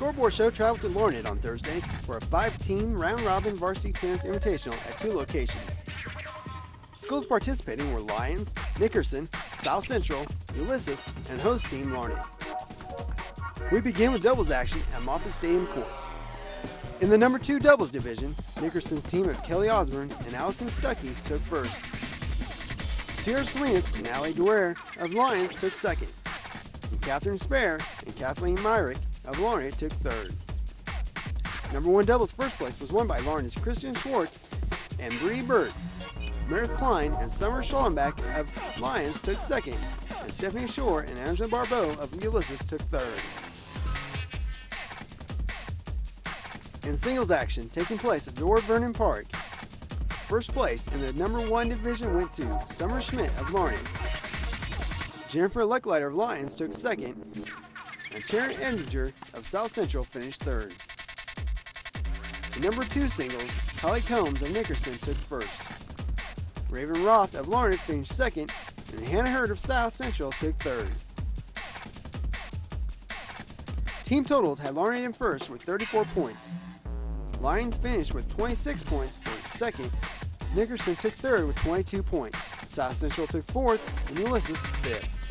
Scoreboard Show traveled to Larned on Thursday for a five-team round-robin varsity tennis invitational at two locations. Schools participating were Lyons, Nickerson, South Central, Ulysses, and host team Larned. We begin with doubles action at Moffett Stadium courts. In the number two doubles division, Nickerson's team of Kelly Osborne and Allison Stuckey took first. Sierra Salinas and Allie Dwyer of Lyons took second. And Catherine Spare and Kathleen Myrick of Larned took third. Number one doubles first place was won by Larned's Christian Schwartz and Bree Bird. Meredith Klein and Summer Schallenbach of Lyons took second, and Stephanie Shore and Angela Barbeau of Ulysses took third. In singles action taking place at Dora Vernon Park, first place in the number one division went to Summer Schmidt of Larned. Jennifer Lecklider of Lyons took second, and Taryn Edinger of South Central finished third. The number two singles, Holly Combs of Nickerson took first. Raven Roth of Larned finished second, and Hannah Hurd of South Central took third. Team totals had Larned in first with 34 points. Lyons finished with 26 points for second. Nickerson took third with 22 points. South Central took fourth, and Ulysses fifth.